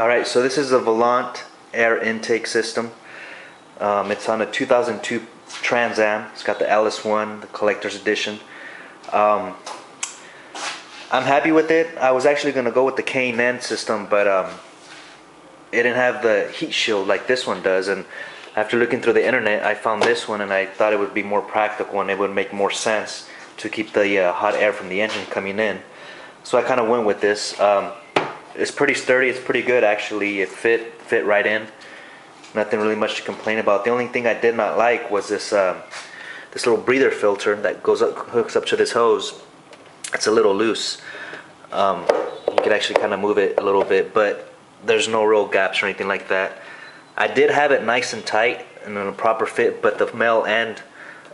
All right, so this is a Volant air intake system. Um, it's on a 2002 Trans Am. It's got the LS1, the collector's edition. Um, I'm happy with it. I was actually gonna go with the K&N system, but um, it didn't have the heat shield like this one does. And after looking through the internet, I found this one, and I thought it would be more practical and it would make more sense to keep the uh, hot air from the engine coming in. So I kind of went with this. Um, it's pretty sturdy. It's pretty good actually. It fit fit right in. Nothing really much to complain about. The only thing I did not like was this um, this little breather filter that goes up hooks up to this hose. It's a little loose. Um, you could actually kind of move it a little bit, but there's no real gaps or anything like that. I did have it nice and tight and in a proper fit, but the male end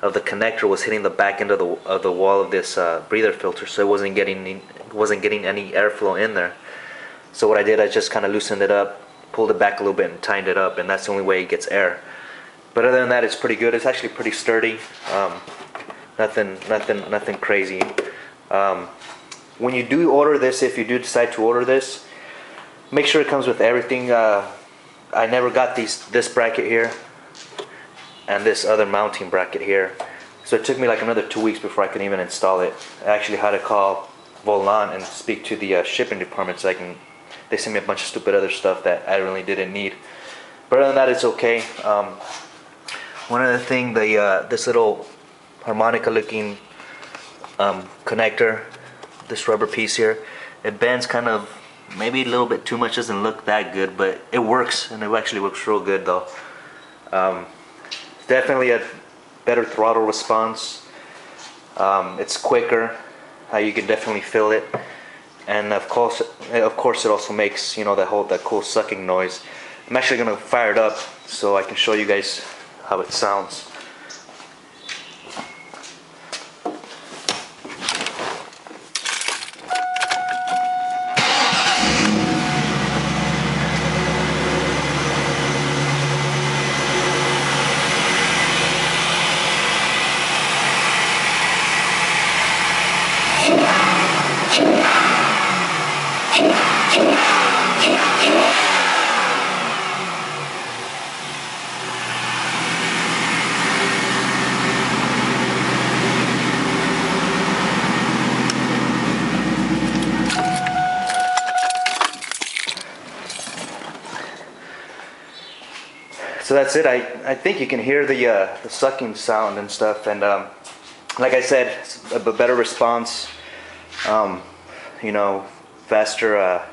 of the connector was hitting the back end of the of the wall of this uh, breather filter, so it wasn't getting wasn't getting any airflow in there. So what I did, I just kind of loosened it up, pulled it back a little bit, and tightened it up, and that's the only way it gets air. But other than that, it's pretty good. It's actually pretty sturdy. Um, nothing, nothing, nothing crazy. Um, when you do order this, if you do decide to order this, make sure it comes with everything. Uh, I never got these this bracket here and this other mounting bracket here. So it took me like another two weeks before I could even install it. I actually had to call Volant and speak to the uh, shipping department so I can. They sent me a bunch of stupid other stuff that I really didn't need. But other than that, it's okay. Um, one other thing, the uh, this little harmonica-looking um, connector, this rubber piece here, it bends kind of maybe a little bit too much. Doesn't look that good, but it works, and it actually works real good though. Um, definitely a better throttle response. Um, it's quicker. Uh, you can definitely feel it, and of course, of course, it also makes you know that whole that cool sucking noise. I'm actually gonna fire it up so I can show you guys how it sounds. So that's it. I, I think you can hear the, uh, the sucking sound and stuff. And um, like I said, a, better response, um, you know, faster uh,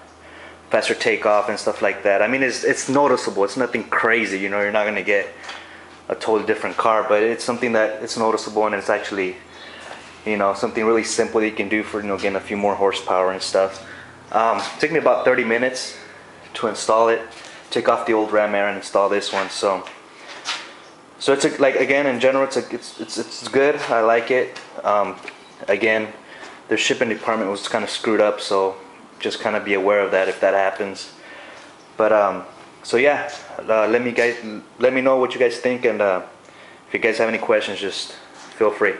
faster takeoff and stuff like that. I mean, it's, it's noticeable. It's nothing crazy. You know, you're not going to get a totally different car, but it's something that it's noticeable and it's actually, you know, something really simple that you can do for, you know, getting a few more horsepower and stuff. Um, took me about 30 minutes to install it take off the old Ram Air and install this one. So, so it's a, like again in general, it's a, it's it's it's good. I like it. Um, again, the shipping department was kind of screwed up, so just kind of be aware of that if that happens. But um, so yeah, uh, let me guys let me know what you guys think, and uh, if you guys have any questions, just feel free.